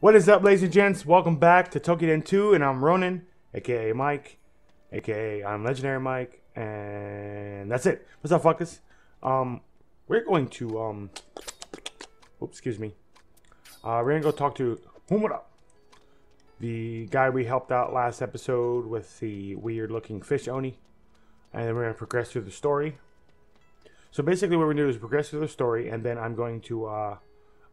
What is up, ladies and gents? Welcome back to Toukiden 2, and I'm Ronin, aka Mike, aka I'm Legendary Mike, and that's it. What's up, fuckers? Um, we're going to, um, oops, excuse me. Uh, we're gonna go talk to Homura, the guy we helped out last episode with the weird looking fish Oni, and then we're gonna progress through the story. So basically, what we're gonna do is progress through the story, and then I'm going to, uh,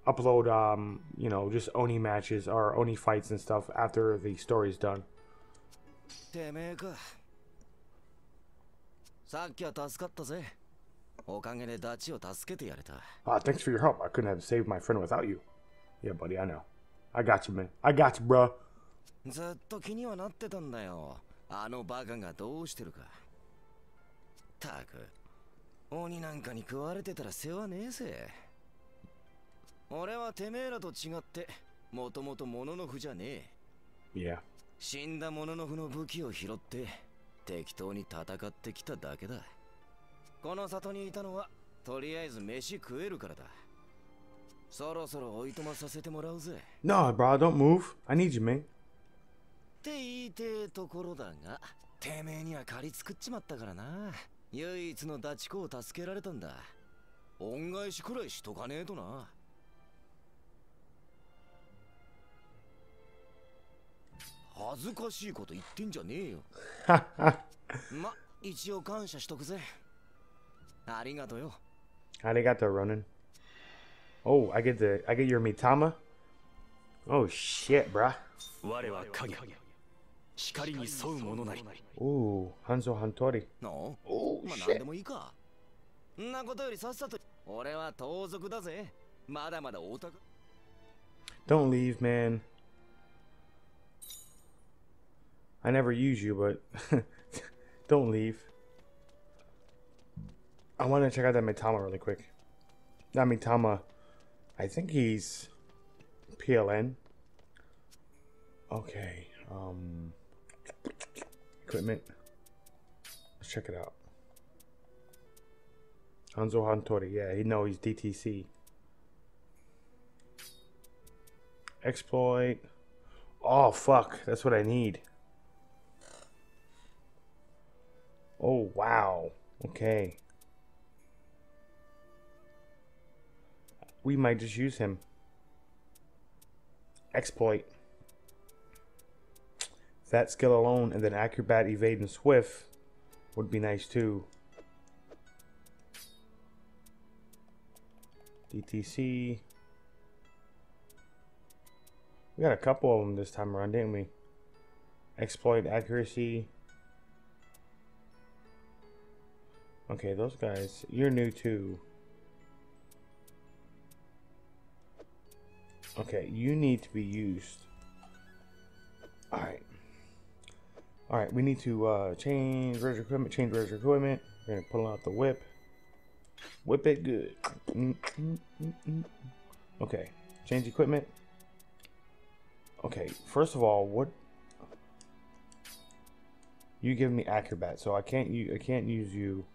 upload um you know just oni matches or oni fights and stuff after the story's done てめえかさっきは助かったぜおかげでダチを助けてやれた ah thanks for your help i couldn't have saved my friend without you yeah buddy i know i got you man i got you bro ずっと気にはなってたんだよあのバカがどうしてるかたく鬼なんかに食われてたら世話ねえぜ 俺はてめえらと違ってもともとモノノフじゃねえ。yeah 死んだモノノフの武器を拾って適当に戦ってきただけだ。この里にいたのはとりあえず飯食えるからだ。そろそろおいとまさせてもらうぜ。No bro don't move. I need you man って言いてえところだがてめえには借り作っちまったからな。唯一のダチ子を助けられたんだ。恩返しくらいしとかねえとな恥ずかしいこと言ってんじゃねえよ。ま、一応感謝しとくぜ。ありがとうよ。ありがとう、ロナン。おう、あげて、あげよ、みたま。おう、しゃ、ブラ。我は影光に沿うものなり。おう、ハンソハントリ。おう、まあ、なんでもいいか。んなことよりさっさと、俺は盗賊だぜ。まだまだオタク。Don't leave. I never use you but don't leave. I want to check out that mitama really quick. That mitama i think he's pln okay um equipment. Let's check it out. Hanzo hantori yeah he know he's dtc exploit. Oh fuck that's what i need oh wow. Okay. We might just use him. Exploit. That skill alone and then acrobat evade and swift would be nice too. Dtc we got a couple of them this time around, didn't we? Exploit accuracy. Okay, those guys, you're new too. Okay, you need to be used. Alright. Alright, we need to uh, change register equipment, change register equipment. We're gonna pull out the whip. Whip it good. Mm, mm, mm. Okay, change equipment. Okay, first of all, what you give me acrobat, so I can't I can't use you.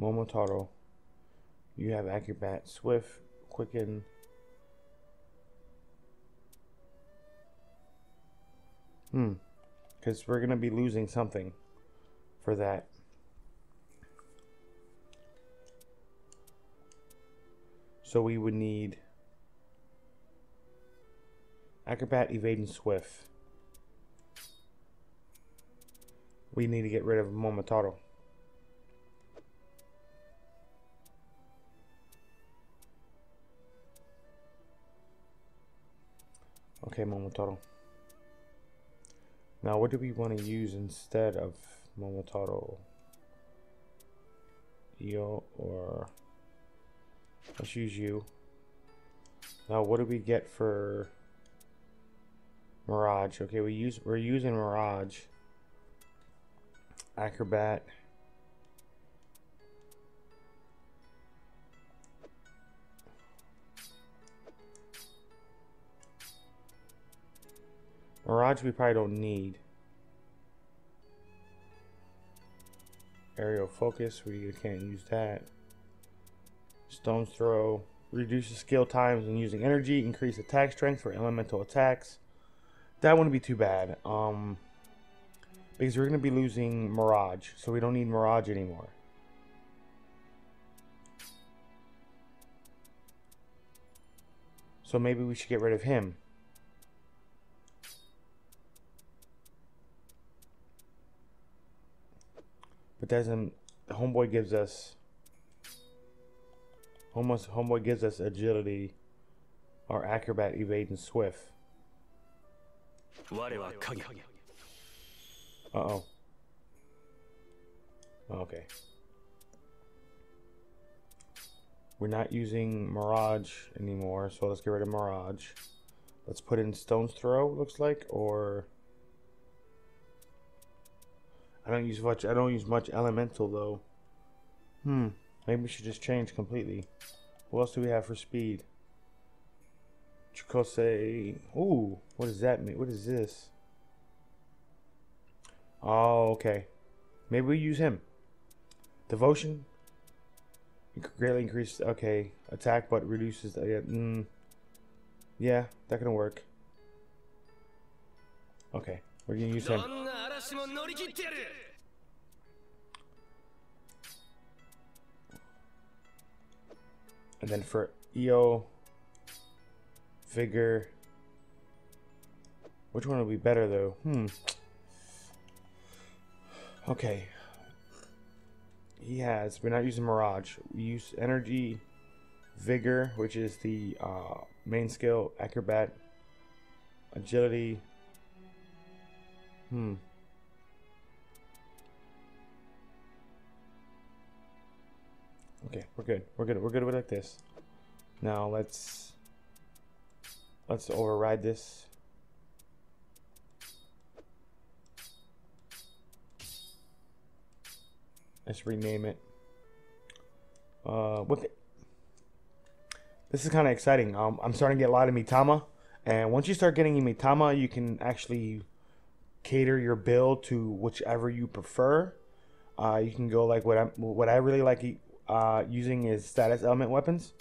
Momotaro, you have acrobat, swift, quicken. Hmm, because we're gonna be losing something for that. So we would need Acrobat, Evade, and Swift. We need to get rid of Momotaro. Okay, Momotaro. Now, what do we want to use instead of Momotaro? Io or... Let's use you. Now, what do we get for Mirage? Okay, we use we're using Mirage. Acrobat. Mirage we probably don't need. Aerial focus, we can't use that. Stone's throw reduces skill times when using energy, increase attack strength for elemental attacks. That wouldn't be too bad. Um, because we're gonna be losing Mirage, so we don't need Mirage anymore. So maybe we should get rid of him. It doesn't. Homeboy gives us. Homeboy, homeboy gives us agility, or acrobat, evading swift. Uh oh. Okay. We're not using Mirage anymore, so let's get rid of Mirage. Let's put in Stone's Throw, looks like, or... I don't use much I don't use much elemental though. Hmm. Maybe we should just change completely. What else do we have for speed? Chukose Ooh, what does that mean? What is this? Oh, okay. Maybe we use him. Devotion. Greatly increase. Okay, attack, but reduces. Uh, yeah, mm, yeah, that can work. Okay, we're gonna use him. And then for Io, Vigor, which one would be better though? Hmm. Okay. He has, We're not using Mirage. We use Energy, Vigor, which is the uh, main skill, Acrobat, Agility. Hmm. Okay, we're good. We're good. We're good with like this. Now let's let's override this. Let's rename it. Uh, what? The, this is kind of exciting. Um, I'm starting to get a lot of Mitama, and once you start getting Mitama, you can actually cater your build to whichever you prefer. Uh, you can go like what I what I really like uh, using is status element weapons,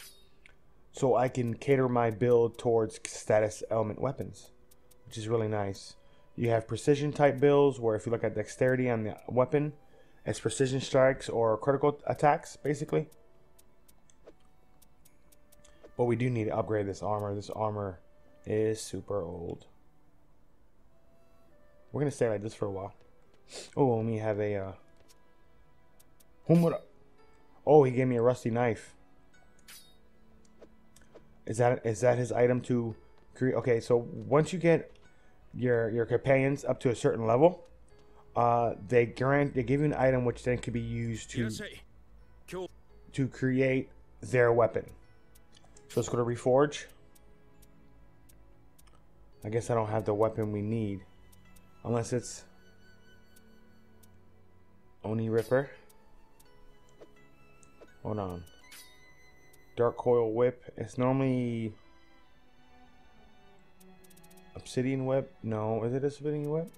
so I can cater my build towards status element weapons, which is really nice. You have precision type builds where if you look at dexterity on the weapon, it's precision strikes or critical attacks basically. But we do need to upgrade this armor. This armor is super old. We're gonna stay like this for a while. Oh, let me have a. Uh... Homura. Oh, he gave me a rusty knife. Is that is that his item to create? Okay, so once you get your your companions up to a certain level, uh, they grant they give you an item which then can be used to to create their weapon. So let's go to reforge. I guess I don't have the weapon we need. Unless it's Oni Ripper. Hold on. Dark Coil Whip. It's normally... Obsidian Whip? No. Is it Obsidian Whip?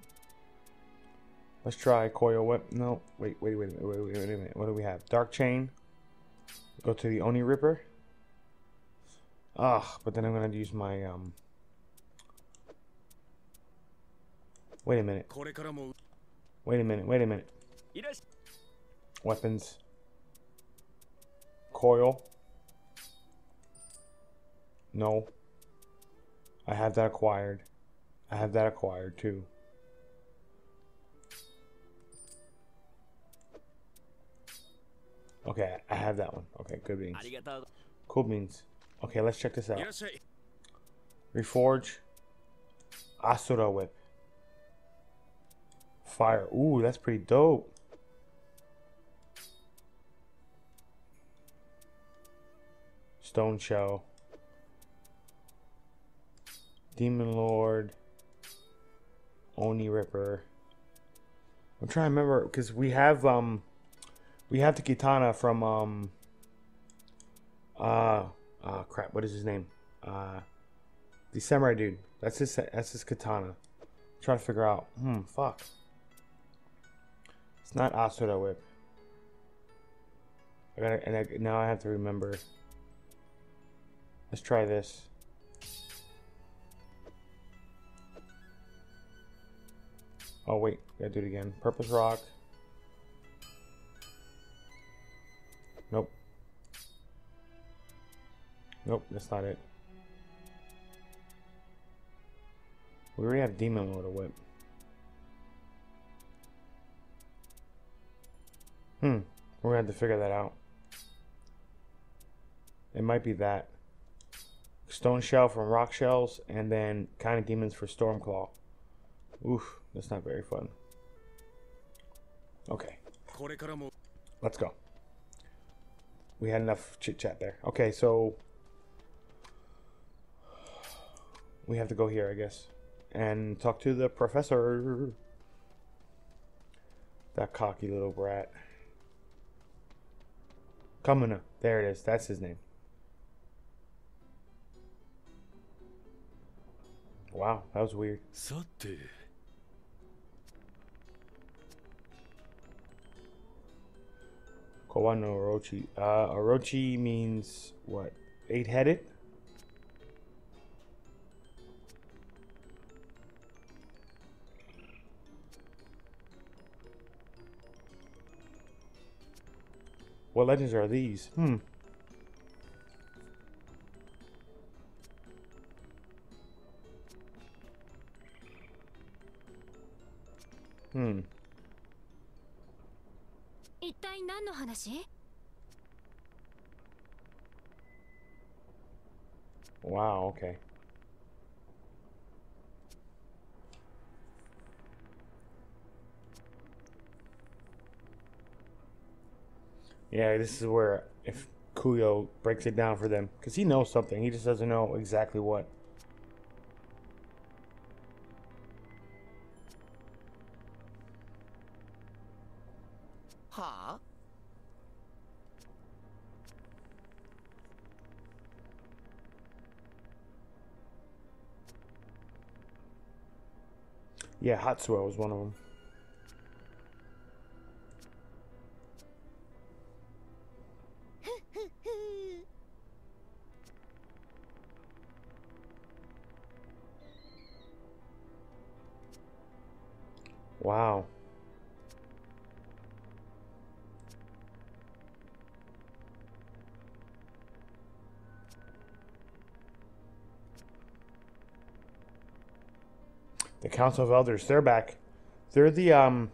Let's try Coil Whip. No. Wait, wait, wait a minute. Wait, wait, wait a minute. What do we have? Dark Chain. Go to the Oni Ripper. Ugh, but then I'm going to use my, um... Wait a minute. Wait a minute, wait a minute. Weapons coil? No. I have that acquired. I have that acquired too. Okay, I have that one. Okay, good beans. Cool beans. Okay, let's check this out. Reforge. Asura whip. Fire. Ooh, that's pretty dope. Stone Shell. Demon Lord. Oni Ripper. I'm trying to remember because we have um we have the katana from um uh uh crap what is his name uh the samurai dude that's his that's his katana trying to figure out hmm fuck it's not Asura whip I gotta, and I, now I have to remember. Let's try this. Oh wait, gotta do it again. Purpose rock. Nope. Nope, that's not it. We already have demon a whip. Hmm. We're gonna have to figure that out. It might be that. Stone Shell from Rock Shells, and then Kind of Demons for Stormclaw. Oof, that's not very fun. Okay. Let's go. We had enough chit-chat there. Okay, so... We have to go here, I guess. And talk to the professor. That cocky little brat. Kamuna. There it is. That's his name. Wow, that was weird. さて Kowano Orochi. Uh, Orochi means what? Eight headed? What legends are these? Hmm. Hmm. 一体何の話 Wow, okay. Yeah, this is where if Kuyo breaks it down for them, because he knows something, he just doesn't know exactly what. Yeah, Hatsuho was one of them. Wow. The Council of Elders, they're back. They're the um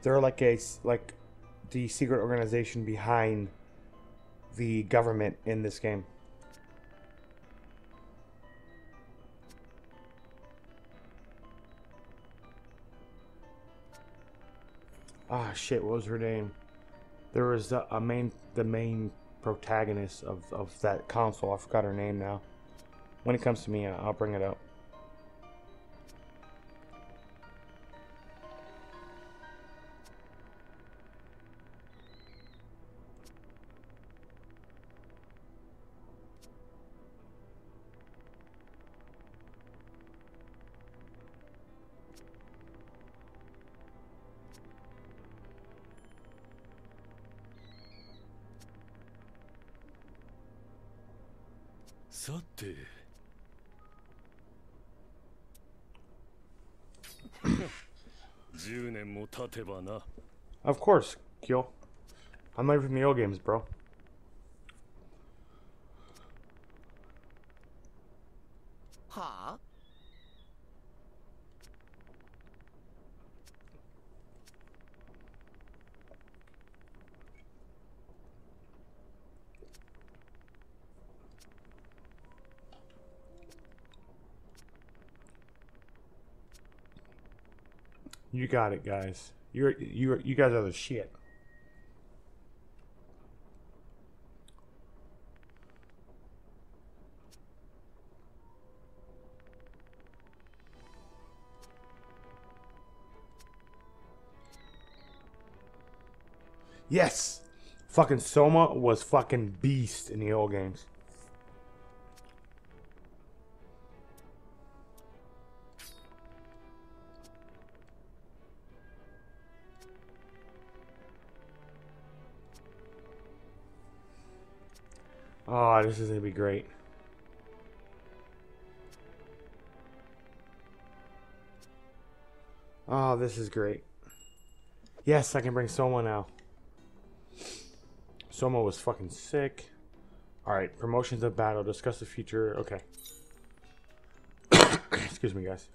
they're like a like the secret organization behind the government in this game. Ah shit, what was her name? There was a, a main the main protagonist of, of that console. I forgot her name now. When it comes to me, I'll bring it up.「さて」10年も経てばな Of course, Kyo. I'm not even from the old games, bro. You got it, guys. You're you you guys are the shit. Yes. Fucking Soma was fucking beast in the old games. Oh, this is gonna be great. Oh, this is great. Yes, I can bring Soma now. Soma was fucking sick. Alright, promotions of battle. Discuss the future. Okay. Excuse me, guys.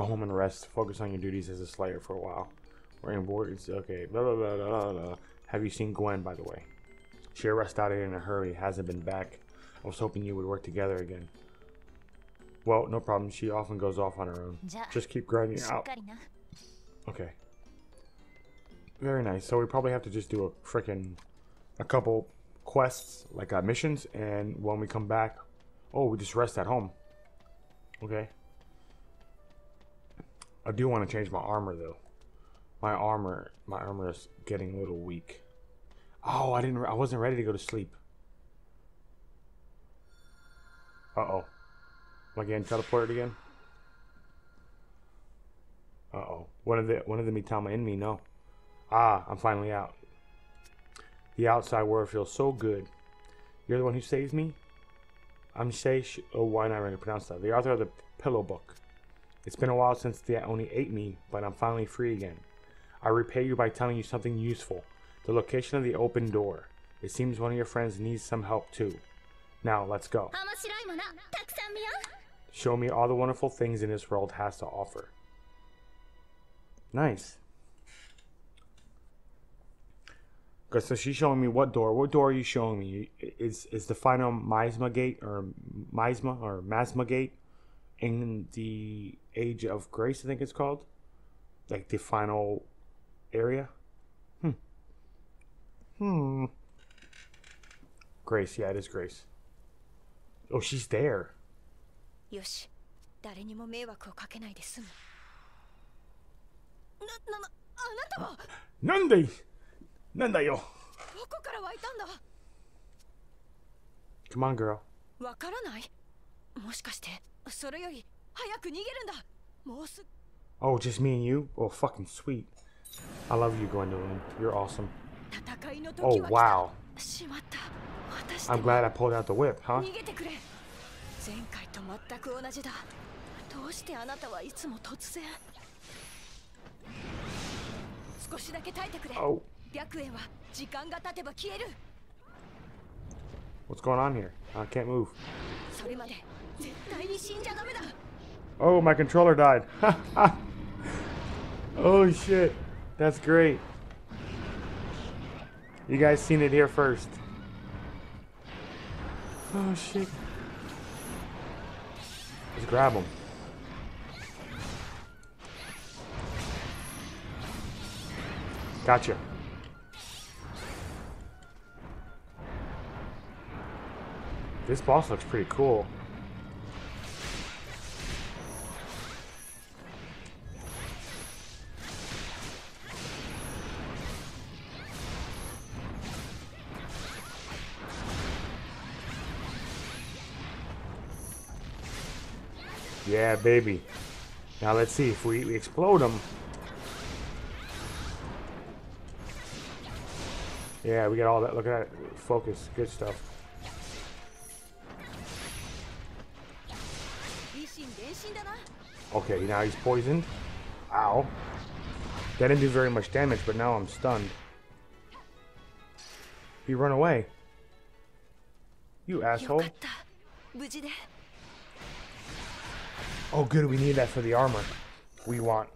Go home and rest. Focus on your duties as a Slayer for a while. We're in board. Okay. Blah, blah, blah, blah, blah. Have you seen Gwen, by the way? She rushed out here in a hurry. Hasn't been back. I was hoping you would work together again. Well, no problem. She often goes off on her own. Just keep grinding out. Okay. Very nice. So we probably have to just do a freaking a couple quests, like uh, missions, and when we come back, oh, we just rest at home. Okay. I do want to change my armor though. My armor, my armor is getting a little weak. Oh, I didn't. I wasn't ready to go to sleep. Uh oh. Am I getting teleported again? Uh oh. One of the one of the Mitama in me, no. Ah, I'm finally out. The outside world feels so good. You're the one who saved me? I'm Seish. Oh, why not I'm going to pronounce that? The author of the Pillow Book. It's been a while since the Oni ate me, but I'm finally free again. I repay you by telling you something useful. The location of the open door. It seems one of your friends needs some help too. Now, let's go. Show me all the wonderful things in this world has to offer. Nice. Good. so she's showing me what door. What door are you showing me? Is is the final Miasma gate or Miasma or Masma gate in the Age of Grace? I think it's called. Like the final area. Hmm. Hmm. Grace. Yeah, it is Grace. Oh, she's there. うよし誰にも迷惑をかけないで済むな、な、な、あなたはなんでなんだよどこから湧いたんだ Come on, girl. わからないもしかしてそれより Oh, just me and you? Oh, fucking sweet. I love you, Gwendolyn. You're awesome. Oh, wow. I'm glad I pulled out the whip, huh? Oh. What's going on here? I can't move. Oh, my controller died. oh, shit. That's great. You guys seen it here first. Oh, shit. Let's grab him. Gotcha. This boss looks pretty cool. Yeah, baby. Now let's see if we explode them. Yeah, we got all that. Look at that. Focus. Good stuff. Okay, now he's poisoned. Ow. That didn't do very much damage, but now I'm stunned. He run away. You asshole. Oh, good. We need that for the armor we want.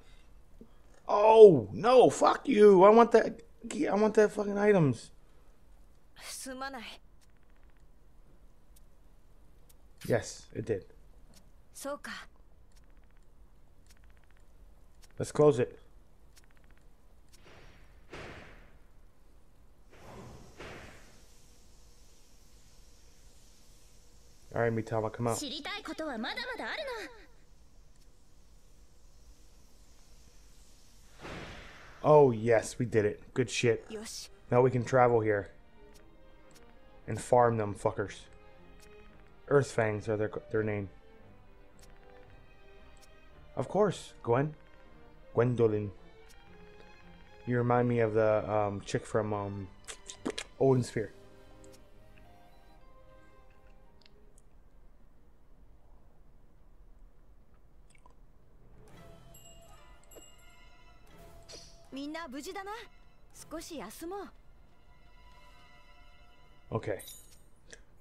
Oh, no. Fuck you. I want that. I want that fucking items. Yes, it did. Let's close it. Alright, Mitama, come out. Oh yes, we did it. Good shit. Now we can travel here and farm them fuckers. Earth Fangs are their their name. Of course, Gwen. Gwendolyn. You remind me of the um, chick from um, Odin Sphere. 事だな少し休もう Okay.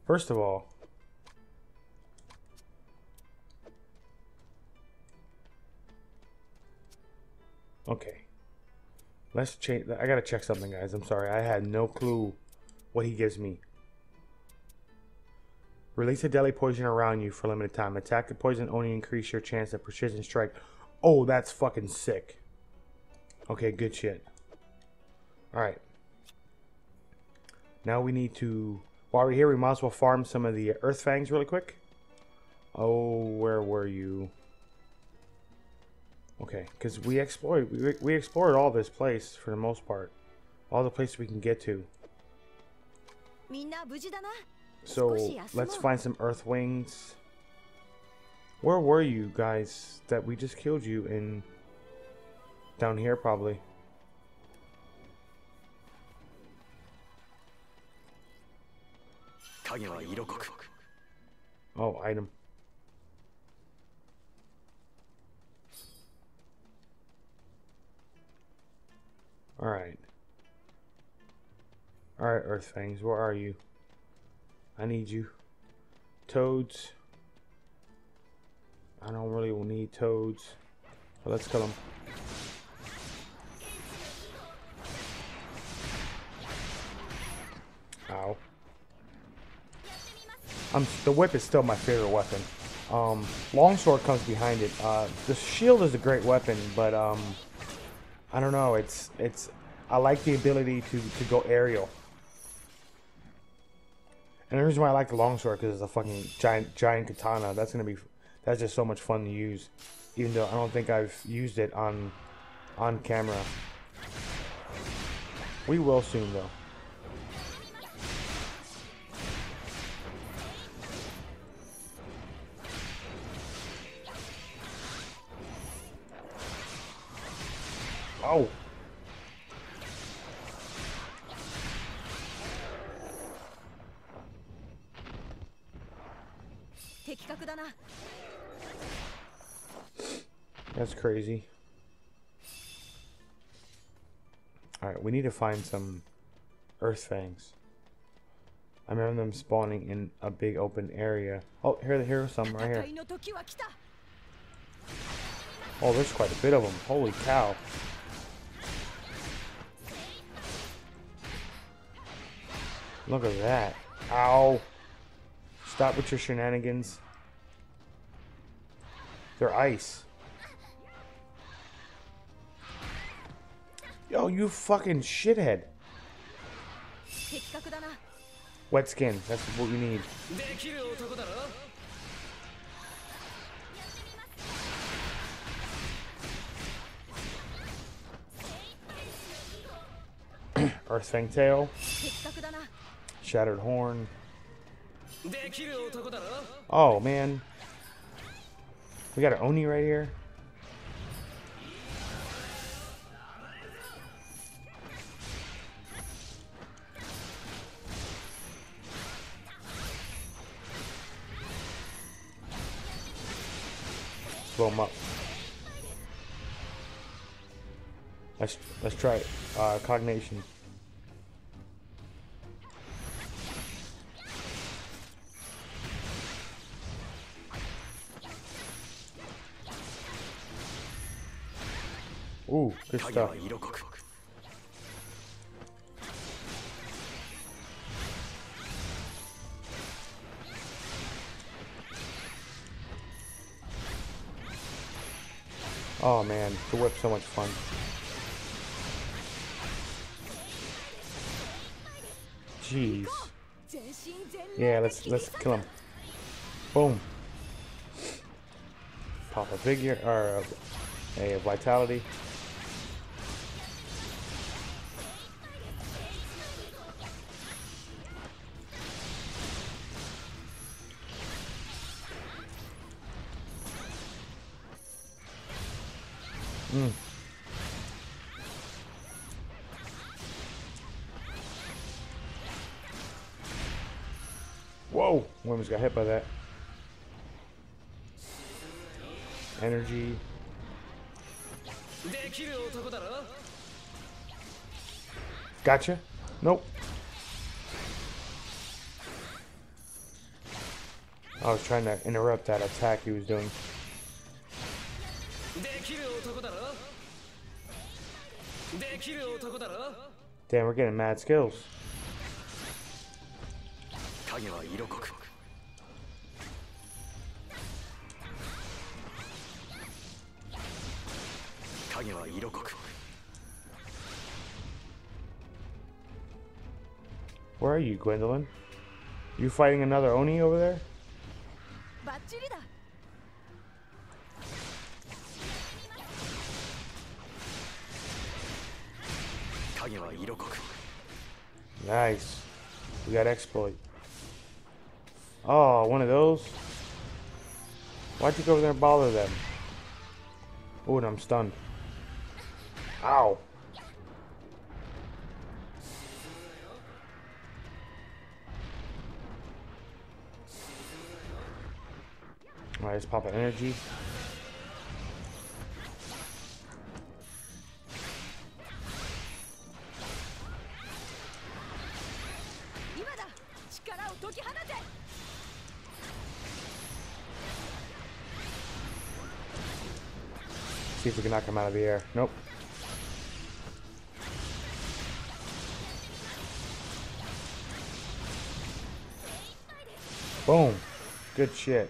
First of all, okay. Let's change. I gotta check something, guys. I'm sorry. I had no clue what he gives me. Release a deadly poison around you for a limited time. Attack the poison only increase your chance of precision strike. Oh, that's fucking sick. Okay, good shit. Alright. Now we need to... While we're here, we might as well farm some of the Earth Fangs really quick. Oh, where were you? Okay, because we explored we, we explored all this place for the most part, all the places we can get to. So let's find some Earth Wings. Where were you guys that we just killed you in? Down here, probably. Oh, item. Alright. Alright, Earth Fangs, where are you? I need you. Toads. I don't really need toads. But let's kill them. Ow. I'm, the whip is still my favorite weapon. Um, longsword comes behind it. Uh, the shield is a great weapon, but um, I don't know. It's it's. I like the ability to to go aerial. And the reason why I like the longsword because it's a fucking giant giant katana. That's gonna be that's just so much fun to use. Even though I don't think I've used it on on camera. We will soon though. Oh. That's crazy. Alright, we need to find some earth fangs. I remember them spawning in a big open area. Oh, here, here are some right here. Oh, there's quite a bit of them. Holy cow. Look at that. Ow. Stop with your shenanigans. They're ice. Yo, you fucking shithead. Wet skin. That's what we need. Earth Fang Tail. Shattered Horn. Oh, man. We got an Oni right here. blow him up. Let's let's try it. Uh, cognation. Ooh, good stuff. Oh man, the whip's so much fun. Jeez. Yeah, let's let's kill him. Boom. Pop a figure or a, a vitality. almost got hit by that. Energy. Gotcha. Nope. I was trying to interrupt that attack he was doing. Damn, we're getting mad skills. Where are you, Gwendolyn? You fighting another Oni over there? Nice. We got exploit. Oh, one of those? Why'd you go over there and bother them? Oh, and I'm stunned. Ow. Alright, let's pop an energy. See if we can knock him out of the air. Nope. Boom. Good shit.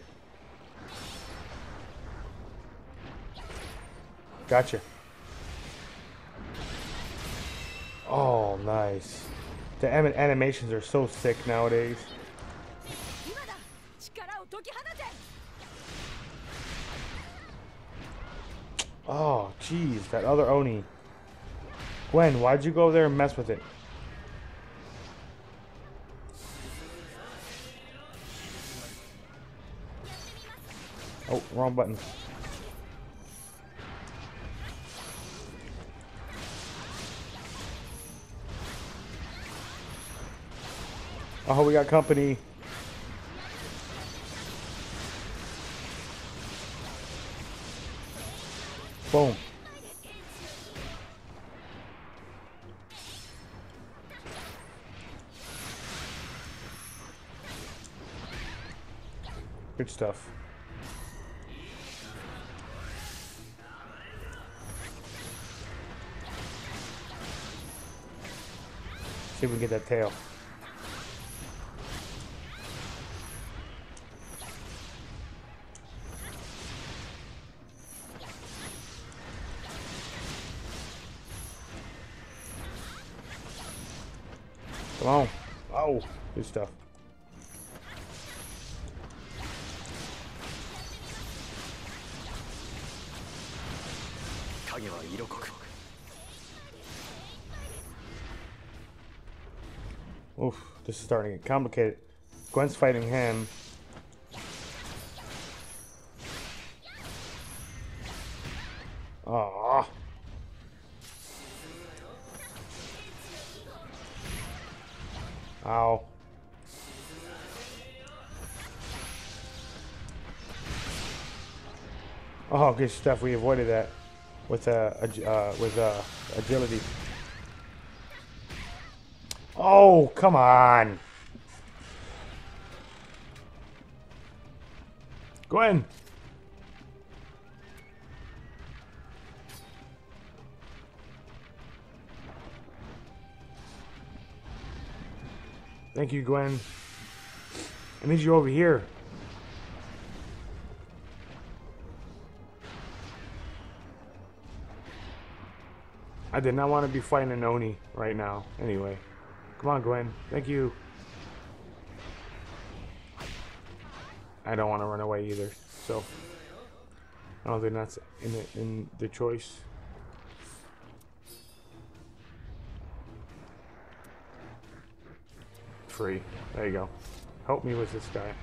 Gotcha. Oh, nice. The animations are so sick nowadays. Oh, jeez, that other Oni. Gwen, why'd you go there and mess with it? Oh, wrong button. Oh, we got company. Boom. Good stuff. See if we can get that tail. Come on. Oh, good stuff.「影は Oof, this is starting to get complicated. Gwen's fighting him. Ah. Ow. Oh, good stuff. We avoided that with uh, uh with uh agility. Oh, come on. Gwen. Thank you, Gwen. I need you over here. I did not want to be fighting an Oni right now. Anyway. Come on, Gwen. Thank you. I don't want to run away either. So I don't think that's in the, in the choice. Free. There you go. Help me with this guy.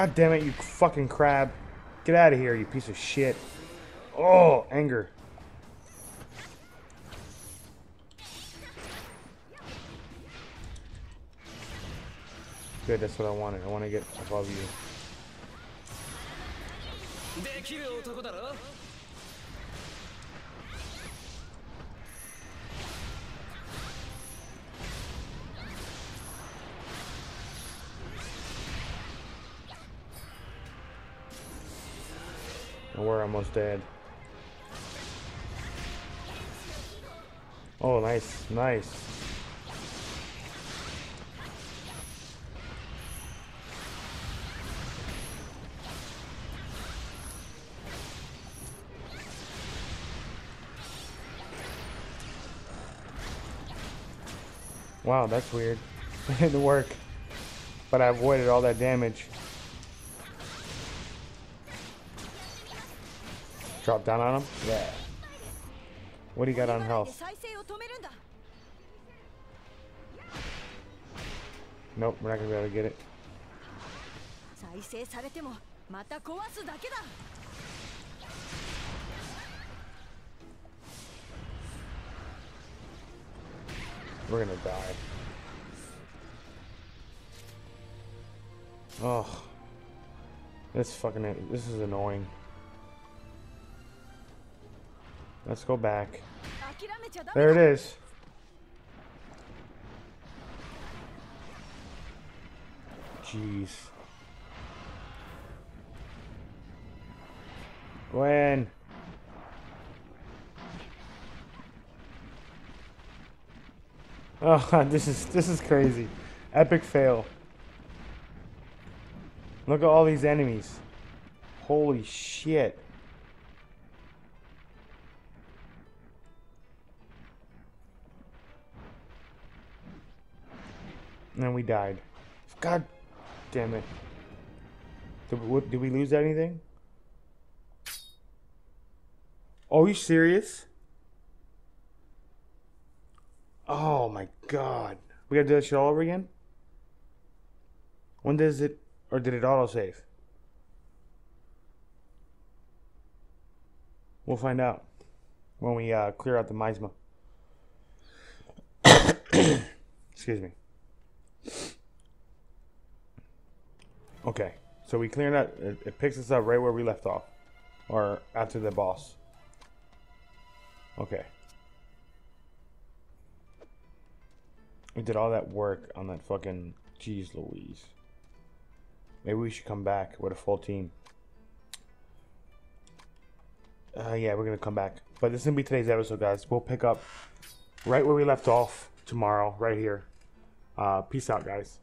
God damn it, you fucking crab. Get out of here, you piece of shit. Oh, anger. Good, that's what I wanted. I want to get above you. Dead. Oh, nice, nice. Wow, that's weird. It didn't work. But I avoided all that damage. Drop down on him? Yeah. What do you got on health? Nope, we're not gonna be able to get it. We're gonna die. Oh. This fucking, this is annoying. Let's go back. There it is. Jeez. Gwen. Oh, this is this is crazy. Epic fail. Look at all these enemies. Holy shit. And then we died. God damn it. Did we, did we lose anything? Oh, you serious? Oh my god. We gotta do that shit all over again? When does it, or did it auto save? We'll find out when we uh, clear out the Miasma. Excuse me. Okay, so we cleared that. It, it picks us up right where we left off, or after the boss. Okay. We did all that work on that fucking. Jeez Louise. Maybe we should come back with a full team. Uh, yeah, we're gonna come back. But this is gonna be today's episode, guys. We'll pick up right where we left off tomorrow, right here. Uh, peace out, guys.